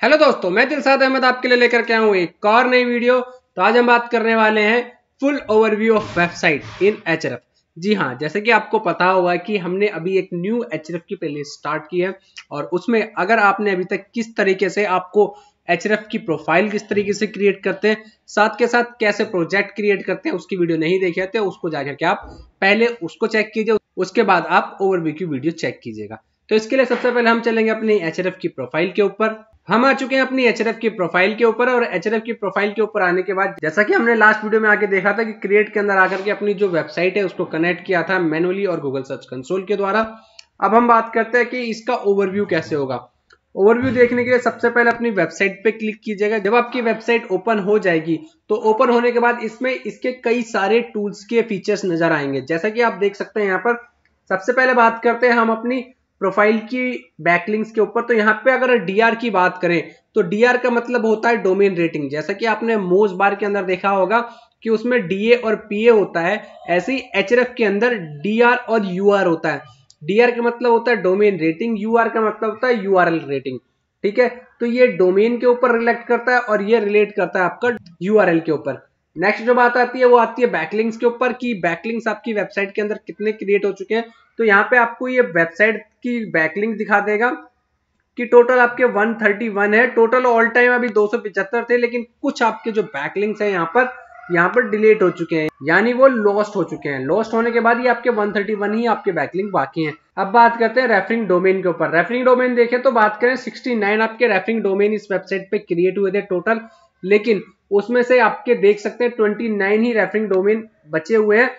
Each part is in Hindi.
हेलो दोस्तों, मैं दिलसाद अहमद आपके लिए लेकर के आऊँ एक और नई वीडियो। तो आज हम बात करने वाले हैं full overview of website in H G हाँ जैसे कि आपको पता होगा कि हमने अभी एक न्यू एच की प्ले स्टार्ट की है और उसमें अगर आपने अभी तक किस तरीके से आपको एच की प्रोफ़ाइल किस तरीके से क्रिएट करते हैं, साथ के साथ कैसे प्रोजेक्ट क्रिएट करते हैं, उसकी वीडियो नहीं देखे थे उसको जाकर के आप पहले उसको चेक कीजिए, उसके बाद आप ओवरव्यू की वीडियो चेक कीजिएगा। तो इसके लिए सबसे पहले हम चलेंगे अपनी एच की प्रोफ़ाइल के ऊपर। हम आ चुके हैं अपनी एच की प्रोफ़ाइल के ऊपर और एच की प्रोफ़ाइल के ऊपर आने के बाद, जैसा कि हमने लास्ट वीडियो में आके देखा था कि क्रिएट के अंदर आकर के अपनी जो वेबसाइट है, उसको कनेक्ट किया था मैनुअली और गूगल सर्च कंसोल के द्वारा। अब हम बात करते हैं कि इसका ओवरव्यू कैसे होगा। ओवरव्यू देखने के लिए सबसे पहले अपनी वेबसाइट पे क्लिक कीजिएगा। जब आपकी वेबसाइट ओपन हो जाएगी तो ओपन होने के बाद इसमें इसके कई सारे टूल्स के फीचर्स नज़र आएँगे। जैसा कि आप देख सकते हैं यहाँ पर, सबसे पहले बात करते हैं हम अपनी प्रोफ़ाइल की बैकलिंक्स के ऊपर तो यहाँ पे अगर डीआर की बात करें तो डीआर का मतलब होता है डोमेन रेटिंग जैसा कि आपने मोज बार के अंदर देखा होगा कि उसमें डीए और पीए होता है, ऐसे ही एचएफ के अंदर डीआर और यूआर होता है। डीआर का मतलब होता है डोमेन रेटिंग यूआर का मतलब होता है यूआरएल रेटिंग ठीक है? तो ये डोमेन के ऊपर रिलेक्ट करता है और ये रिलेट करता है आपका यूआरएल के ऊपर। नेक्स्ट जो बात आती है, वो आती है बैकलिंग्स के ऊपर कि बैकलिंग्स आपकी वेबसाइट के अंदर कितने क्रिएट हो चुके हैं। तो यहाँ पे आपको ये वेबसाइट की बैकलिंग दिखा देगा कि टोटल आपके 131 है। टोटल ऑल टाइम अभी दो थे, लेकिन कुछ आपके जो बैकलिंग्स है यहाँ पर यहाँ पर डिलीट हो चुके हैं। यानी वो लॉस्ट हो चुके हैं। लॉस्ट होने के बाद ये आपके 131 ही आपके बैकलिंग बाकी हैं। अब बात करते हैं रेफरिंग डोमेन के ऊपर। रेफरिंग डोमेन देखें तो बात करें 69 आपके रेफरिंग डोमेन इस वेबसाइट पे क्रिएट हुए थे टोटल लेकिन उसमें से आपके देख सकते हैं 29 ही रेफरिंग डोमेन बचे हुए हैं।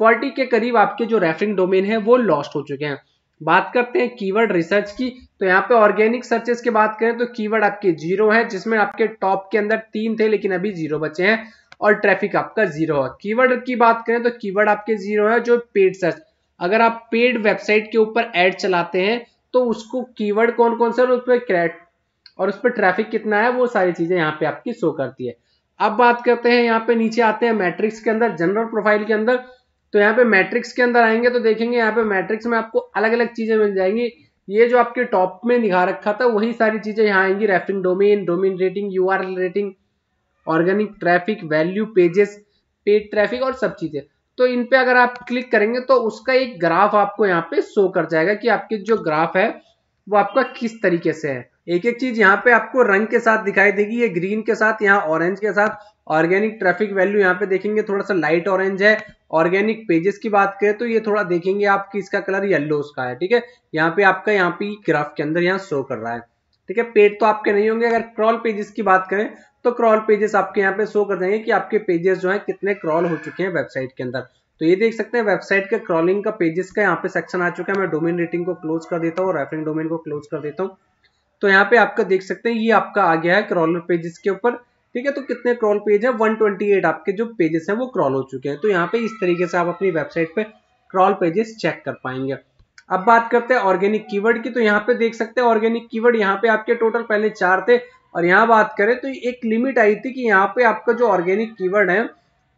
40 के करीब आपके जो रेफरिंग डोमेन है, वो लॉस्ट हो चुके हैं। बात करते हैं कीवर्ड रिसर्च की। तो यहाँ पे ऑर्गेनिक सर्चेस की बात करें तो कीवर्ड आपके ज़ीरो है, जिसमें आपके टॉप के अंदर तीन थे, लेकिन अभी ज़ीरो बचे हैं और ट्रैफ़िक आपका ज़ीरो है। कीवर्ड की बात करें तो कीवर्ड आपके ज़ीरो है, जो पेड सर्च अगर आप पेड वेबसाइट के ऊपर एड चलाते हैं तो उसको कीवर्ड कौन कौन सा और उस पर और उस पर ट्रैफ़िक कितना है, वो सारी चीज़ें यहाँ पे आपकी शो करती है। अब बात करते हैं, यहाँ पे नीचे आते हैं मैट्रिक्स के अंदर, जनरल प्रोफ़ाइल के अंदर। तो यहाँ पे मैट्रिक्स के अंदर आएँगे तो देखेंगे यहाँ पे मैट्रिक्स में आपको अलग अलग चीज़ें मिल जाएँगी। ये जो आपके टॉप में दिखा रखा था, वही सारी चीज़ें यहाँ आएँगी। Referring domain domain rating URL rating, organic traffic, value, pages, paid traffic और सब चीज़ें। तो इन पे अगर आप क्लिक करेंगे तो उसका एक ग्राफ आपको यहाँ पे शो कर जाएगा कि आपके जो ग्राफ है, वो आपका किस तरीके से है। एक एक चीज़ यहाँ पे आपको रंग के साथ दिखाई देगी, ये ग्रीन के साथ, यहाँ ऑरेंज के साथ। ऑर्गेनिक ट्रैफ़िक वैल्यू यहाँ पे देखेंगे थोड़ा सा लाइट ऑरेंज है। ऑर्गेनिक पेजेस की बात करें तो ये थोड़ा देखेंगे आपकी इसका कलर येलो उसका है, ठीक है? यहाँ पे आपका, यहाँ पे ग्राफ के अंदर यहाँ शो कर रहा है, ठीक है? पेज तो आपके नहीं होंगे। अगर क्रॉल पेजेस की बात करें तो क्रॉल पेजेस आपके यहाँ पे शो कर देंगे कि आपके पेजेस जो है कितने क्रॉल हो चुके हैं वेबसाइट के अंदर। तो ये देख सकते हैं, वेबसाइट के क्रॉलिंग का पेजेस का यहाँ पे सेक्शन आ चुका है। मैं डोमेन रेटिंग को क्लोज कर देता हूँ रेफरिंग डोमेन को क्लोज कर देता हूँ। तो यहाँ पे आपका देख सकते हैं, ये आपका आ गया है क्रॉलर पेजेस के ऊपर। ठीक है तो कितने क्रॉल पेज है? 128 आपके जो पेजेस हैं, वो क्रॉल हो चुके हैं। तो यहाँ पे इस तरीके से आप अपनी वेबसाइट पे क्रॉल पेजेस चेक कर पाएँगे। अब बात करते हैं ऑर्गेनिक कीवर्ड की। तो यहाँ पे देख सकते हैं ऑर्गेनिक कीवर्ड यहाँ पे आपके टोटल पहले चार थे। और यहाँ बात करें तो एक लिमिट आई थी कि यहाँ पे आपका जो ऑर्गेनिक कीवर्ड है,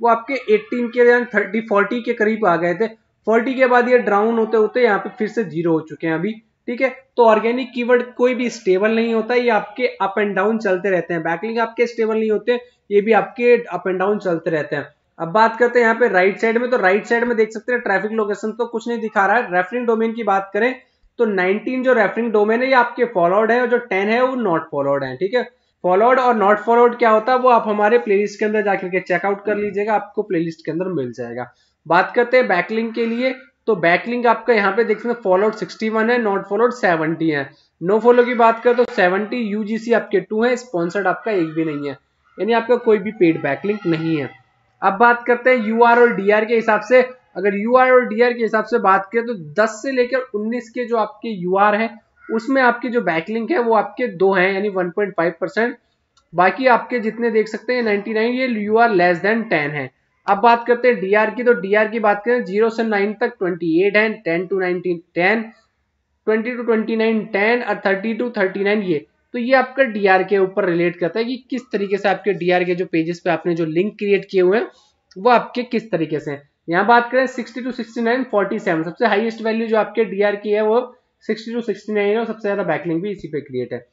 वो आपके 18 के 30 40 के करीब आ गए थे। 40 के बाद ये ड्राउन होते होते यहाँ पे फिर से ज़ीरो हो चुके हैं अभी। ठीक है? तो ऑर्गेनिक कीवर्ड कोई भी स्टेबल नहीं होता, ये आपके अप एंड डाउन चलते रहते हैं। बैकलिंग आपके स्टेबल नहीं होते, ये भी आपके अप एंड डाउन चलते रहते हैं। अब बात करते हैं यहाँ पे राइट साइड में तो राइट साइड में देख सकते हैं ट्रैफ़िक लोकेशन तो कुछ नहीं दिखा रहा है। रेफरिंग डोमेन की बात करें तो 19 जो रेफरिंग डोमेन है, ये आपके फॉलोड है और जो 10 है, वो नॉट फॉलोड है, ठीक है? फॉलोड और नॉट फॉलोड क्या होता है, वो आप हमारे प्लेलिस्ट के अंदर जाकर के चेकआउट कर लीजिएगा, आपको प्लेलिस्ट के अंदर मिल जाएगा। बात करते हैं बैकलिंग के लिए तो बैकलिंक आपका यहाँ पे देख सकते हैं फॉलोड 61 है नॉट फॉलोड 70 है। नो फॉलो की बात करें तो 70 यूजीसी आपके टू है स्पॉन्सर्ड आपका एक भी नहीं है। यानी आपका कोई भी पेड बैकलिंक नहीं है। अब बात करते हैं यू और डी के हिसाब से। अगर यू और डी के हिसाब से बात करें तो 10 से लेकर 19 के जो आपके यू है, उसमें आपके जो बैकलिंक है वो आपके दो हैं, यानी 1.5 परसेंट। बाकी आपके जितने देख सकते हैं 99 ये यू आर लेस देन 10 है। अब बात करते हैं डीआर की तो डीआर की बात करें ज़ीरो से नाइन तक ट्वेंटी एट है ten to nineteen ten twenty to twenty nine ten और थर्टी टू थर्टी नाइन ये। तो ये आपका डीआर के ऊपर रिलेट करता है कि किस तरीके से आपके डीआर के जो पेजेस पे आपने जो लिंक क्रिएट किए हुए हैं, वो आपके किस तरीके से यहाँ बात करें sixty to sixty nine forty seven सबसे हाईएस्ट वैल्यू जो आपके डीआर की है, वो सिक्सटी टू सिक्सटी नाइन है, और सबसे ज़्यादा बैकलिंग भी इसी पे क्रिएट है।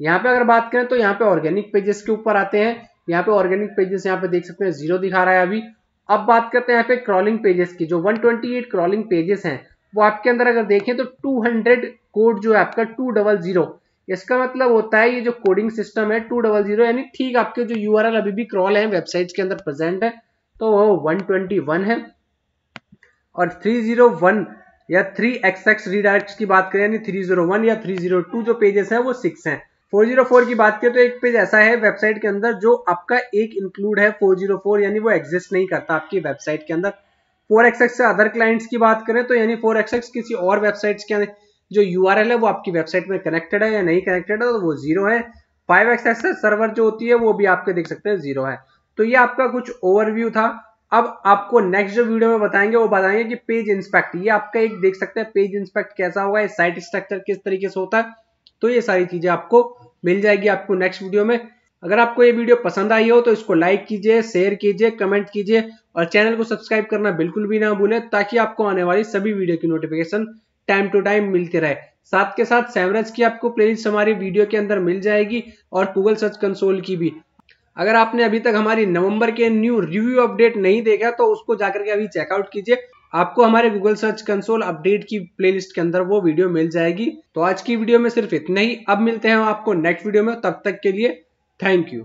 यहाँ पे अगर बात करें तो यहाँ पे ऑर्गेनिक पेजेस के ऊपर आते हैं यहाँ पे ऑर्गेनिक पेजेस यहाँ पे देख सकते हैं ज़ीरो दिखा रहा है अभी। अब बात करते हैं यहाँ पे क्रॉलिंग पेजेस की, जो 128 क्रॉलिंग पेजेस हैं, वो आपके अंदर अगर देखें तो 200 कोड जो है आपका टू डबल ज़ीरो इसका मतलब होता है ये जो कोडिंग सिस्टम है टू डबल ज़ीरो यानी ठीक आपके जो यू अभी भी क्रॉल है वेबसाइट के अंदर प्रेजेंट है तो वो 121 है। और 301 या 3xx रीडायरेक्ट की बात करें, यानी 301 या 302 जो पेजेस हैं, वो सिक्स हैं। 404 की बात करें तो एक पेज ऐसा है वेबसाइट के अंदर, जो आपका एक इंक्लूड है 404 यानी वो एग्जिस्ट नहीं करता आपकी वेबसाइट के अंदर। 4xx से अदर क्लाइंट्स की बात करें तो यानी 4xx किसी और वेबसाइट्स के अंदर, जो यूआरएल है, वो आपकी वेबसाइट में कनेक्टेड है या नहीं कनेक्टेड है तो वो ज़ीरो है। फाइव एक्स सर्वर जो होती है, वो भी आपके देख सकते हैं ज़ीरो है। तो ये आपका कुछ ओवरव्यू था। अब आपको नेक्स्ट जो वीडियो में बताएँगे, वो बताएँगे कि पेज इंस्पेक्ट ये आपका एक देख सकते हैं पेज इंस्पेक्ट कैसा होगा साइट स्ट्रक्चर किस तरीके से होता है। तो ये सारी चीज़ें आपको मिल जाएगी आपको नेक्स्ट वीडियो में। अगर आपको ये वीडियो पसंद आई हो तो इसको लाइक कीजिए शेयर कीजिए कमेंट कीजिए और चैनल को सब्सक्राइब करना बिल्कुल भी ना भूलें, ताकि आपको आने वाली सभी वीडियो की नोटिफिकेशन टाइम टू टाइम मिलती रहे। साथ के साथ सेवरेज की आपको प्लेलिस्ट हमारी वीडियो के अंदर मिल जाएगी और गूगल सर्च कंसोल की भी। अगर आपने अभी तक हमारी नवंबर के न्यू रिव्यू अपडेट नहीं देखा तो उसको जाकर के अभी चेकआउट कीजिए आपको हमारे गूगल सर्च कंसोल अपडेट की प्लेलिस्ट के अंदर वो वीडियो मिल जाएगी। तो आज की वीडियो में सिर्फ़ इतना ही। अब मिलते हैं आपको नेक्स्ट वीडियो में। तब तक के लिए थैंक यू